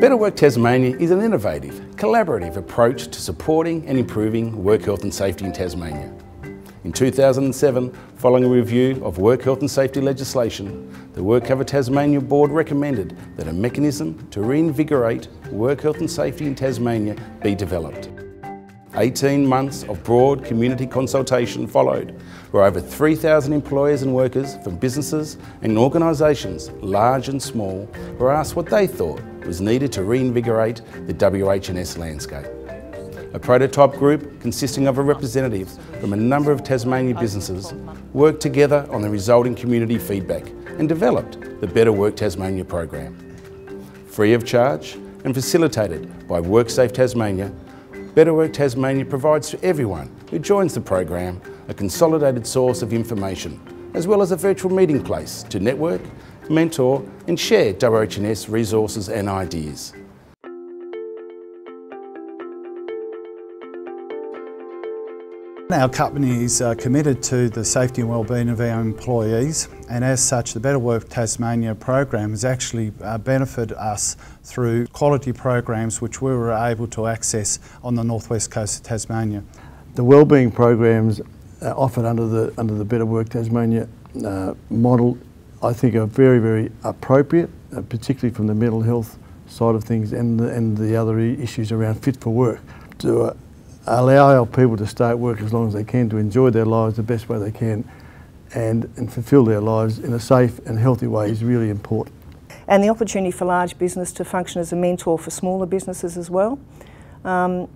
Better Work Tasmania is an innovative, collaborative approach to supporting and improving work health and safety in Tasmania. In 2007, following a review of work health and safety legislation, the WorkCover Tasmania Board recommended that a mechanism to reinvigorate work health and safety in Tasmania be developed. 18 months of broad community consultation followed, where over 3,000 employers and workers from businesses and organisations, large and small, were asked what they thought was needed to reinvigorate the WHS landscape. A prototype group consisting of a representative from a number of Tasmania businesses worked together on the resulting community feedback and developed the Better Work Tasmania program. Free of charge and facilitated by WorkSafe Tasmania, Better Work Tasmania provides to everyone who joins the program a consolidated source of information, as well as a virtual meeting place to network, mentor and share WHS resources and ideas. Our company is uh, committed to the safety and wellbeing of our employees and as such the Better Work Tasmania program has actually uh, benefited us through quality programs which we were able to access on the northwest coast of Tasmania. The wellbeing programs offered under the, under the Better Work Tasmania uh, model I think are very, very appropriate, uh, particularly from the mental health side of things and the, and the other issues around fit for work. To uh, allow our people to stay at work as long as they can, to enjoy their lives the best way they can and, and fulfil their lives in a safe and healthy way is really important. And the opportunity for large business to function as a mentor for smaller businesses as well. Um,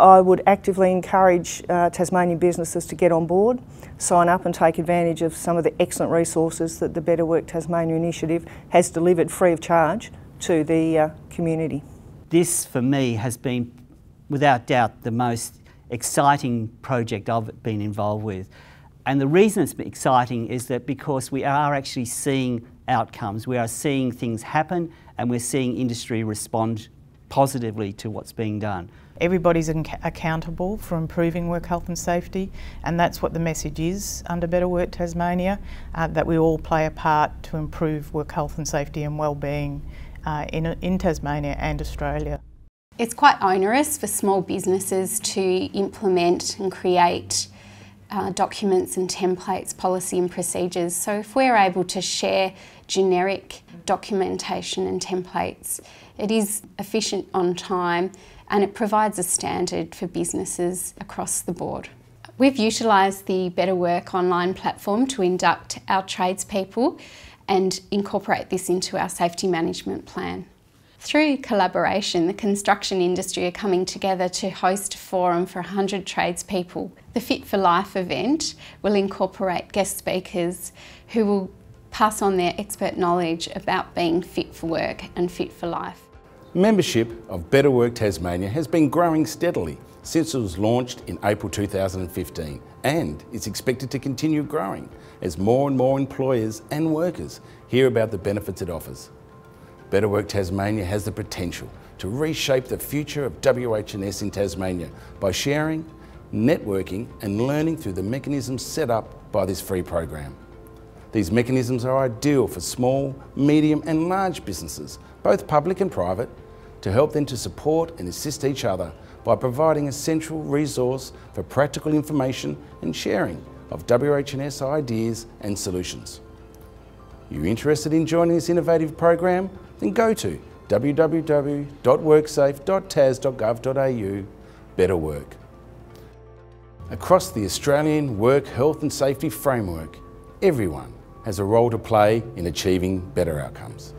I would actively encourage uh, Tasmanian businesses to get on board, sign up and take advantage of some of the excellent resources that the Better Work Tasmania initiative has delivered free of charge to the uh, community. This for me has been without doubt the most exciting project I've been involved with. And the reason it's exciting is that because we are actually seeing outcomes, we are seeing things happen and we're seeing industry respond positively to what's being done. Everybody's accountable for improving work health and safety and that's what the message is under Better Work Tasmania, uh, that we all play a part to improve work health and safety and well-being uh, in, in Tasmania and Australia. It's quite onerous for small businesses to implement and create uh, documents and templates, policy and procedures. So if we're able to share generic documentation and templates, it is efficient on time and it provides a standard for businesses across the board. We've utilised the Better Work online platform to induct our tradespeople and incorporate this into our safety management plan. Through collaboration, the construction industry are coming together to host a forum for 100 tradespeople. The Fit for Life event will incorporate guest speakers who will pass on their expert knowledge about being fit for work and fit for life. Membership of Better Work Tasmania has been growing steadily since it was launched in April 2015 and it's expected to continue growing as more and more employers and workers hear about the benefits it offers. Better Work Tasmania has the potential to reshape the future of WHS in Tasmania by sharing, networking and learning through the mechanisms set up by this free program. These mechanisms are ideal for small, medium and large businesses, both public and private, to help them to support and assist each other by providing a central resource for practical information and sharing of WHS ideas and solutions. You're interested in joining this innovative program? then go to www.worksafe.tas.gov.au Better Work. Across the Australian Work Health and Safety Framework, everyone has a role to play in achieving better outcomes.